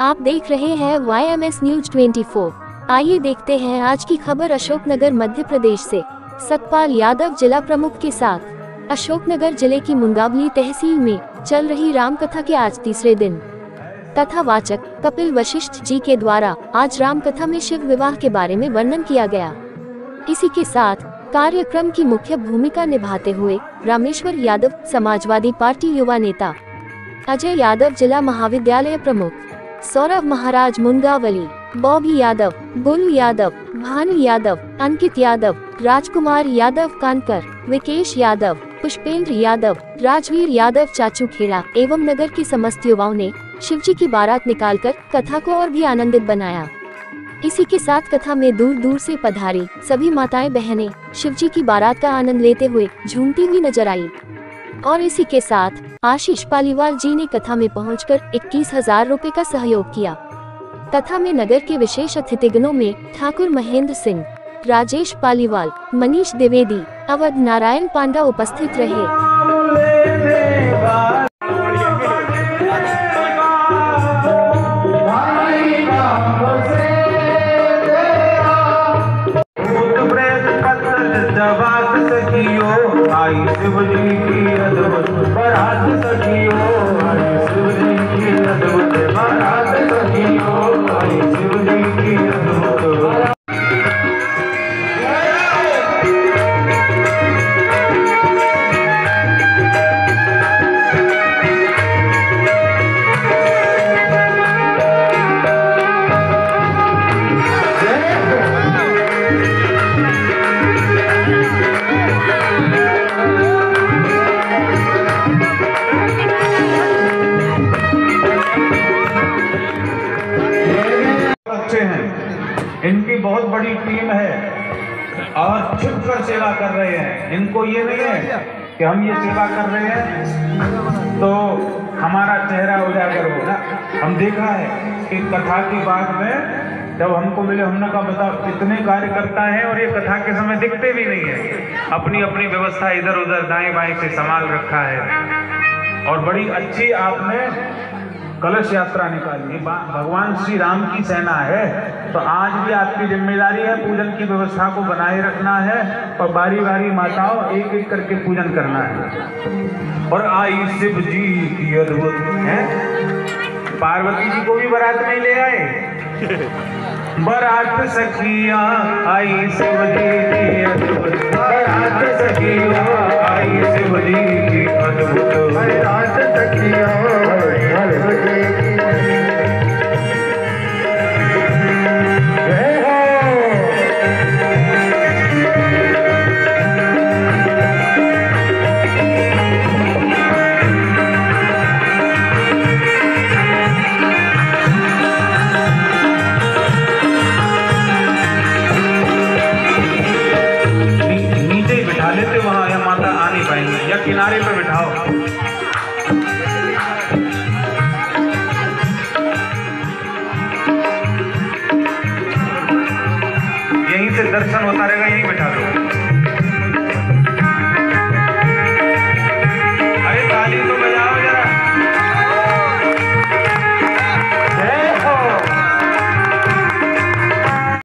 आप देख रहे हैं Y M S news twenty आइए देखते हैं आज की खबर अशोकनगर, मध्य प्रदेश से। सतपाल यादव जिला प्रमुख के साथ। अशोकनगर ज़िले की मुंगावली तहसील में चल रही रामकथा के आज तीसरे दिन। तथा वाचक कपिल वशिष्ठ जी के द्वारा आज रामकथा में शिव विवाह के बारे में वर्णन किया गया। इसी के साथ कार्यक्रम की मुख्य भूमिका निभाते हुए रामेश्वर यादव समाजवादी पार्टी युवा नेता। अजय यादव जिला महाविद्यालय प्रमुख। सौरभ महाराज मुंगावली, बॉबी यादव गोलू यादव, भानु यादव, अंकित यादव, राजकुमार यादव कानकर, विकेश यादव, पुष्पेंद्र यादव, राजवीर यादव चाचू खेड़ा एवं नगर की समस्त युवाओं ने शिवजी की बारात निकालकर कथा को और भी आनंदित बनाया। इसी के साथ कथा में दूर दूर से पधारी सभी माताएँ बहनें शिवजी की बारात का आनंद लेते हुए झूमती हुई नज़र आई। और इसी के साथ, आशीष पालीवाल जी ने कथा में पहुँच कर इक्कीस हज़ार रूपए का सहयोग किया। कथा में नगर के विशेष अतिथिगणों में ठाकुर महेंद्र सिंह, राजेश पालीवाल, मनीष द्विवेदी, अवध नारायण पांडा उपस्थित रहे। बहुत बड़ी टीम है। और छिप कर सेवा कर रहे हैं। इनको ये नहीं है कि हम ये सेवा कर रहे हैं। तो हमारा चेहरा उजागर होगा हम देखा है कि कथा के बाद में जब हमको मिले, हमने कहा बताओ कितने कार्यकर्ता हैं और ये कथा के समय दिखते भी नहीं है। अपनी अपनी व्यवस्था इधर उधर दाएँ बाएँ से संभाल रखा है। और बड़ी अच्छी आपने कलश यात्रा निकाली। भगवान श्री राम की सेना है तो आज भी आपकी ज़िम्मेदारी है पूजन की व्यवस्था को बनाए रखना है और बारी बारी माताओं एक एक करके पूजन करना है। और आई शिव जी की अद्भुत, है? पार्वती जी को भी बारात नहीं ले आए? बारात सखिया, आई शिव जी की अद्भुत। बारात सखिया, आई शिव जी की अद्भुत। दर्शन होता रहेगा यहीं बैठा दो।